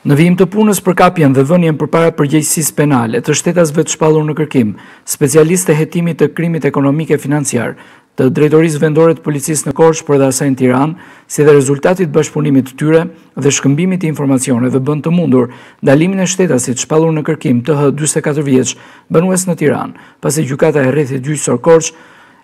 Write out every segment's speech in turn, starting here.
Në vijim të punës për kapjen dhe vënien përpara përgjegjësisë penale të shtetasve të shpallur në kërkim, specialistët e hetimit të krimit ekonomik e financiar, të Drejtorisë Vendore të Policisë në Korçë por dhe asaj në Tiranë, si dhe rezultat i bashkëpunimit të tyre dhe shkëmbimit të informacioneve bënë të mundur ndalimin e shtetasit të shpallur në kërkim TH. dyzet e katër vjeç, banues në Tiranë, pasi Gjykata e Rrethit Gjyqësor Korçë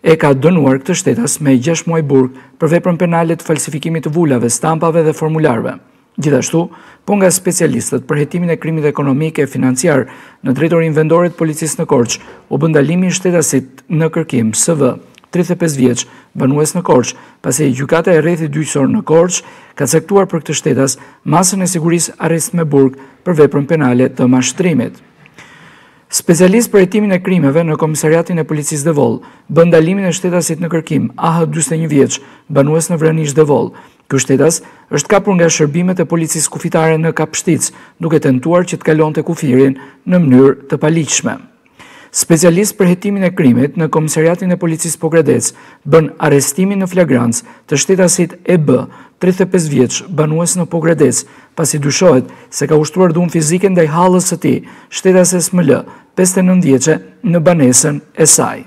e ka dënuar këtë shtetas me gjashtë muaj burg për veprën penale të falsifikimit të vulave, stampave dhe formularëve. Gjithashtu, po nga specialistët për hetimin e krimit ekonomik e financiar, në Drejtorinë Vendore të Policisë në Korçë, u bë ndalimi i shtetasit në kërkim, SV, tridhjetë e pesë vjeç, banues në Korçë, pasi Gjykata e Rrethit Gjyqësor në Korçë ka caktuar për këtë shtetas masën e sigurisë arrest me burg për veprën penale të mashtrimit. Specialistë për hetimin e krimeve në Komisariatin e Policisë Devoll, bënë ndalimin e shtetasit në kërkim, AH 41 vjeç, banues në Vranisht Devoll, Ky shtetas është kapur nga shërbimet e policisë kufitare në Kapshticë, duke tentuar që të kalonte kufirin në mënyrë të paligjshme. Specialistë për hetimin e krimit në Komisariatin e Policisë Pogradec bënë arrestimin në flagrancë të shtetasit EB, 35 vjeç, banues në Pogradec, pasi dyshohet se ka ushtruar dhunë fizike ndaj hallës së tij, shtetases ML, 59 vjeçe, në banesën e saj.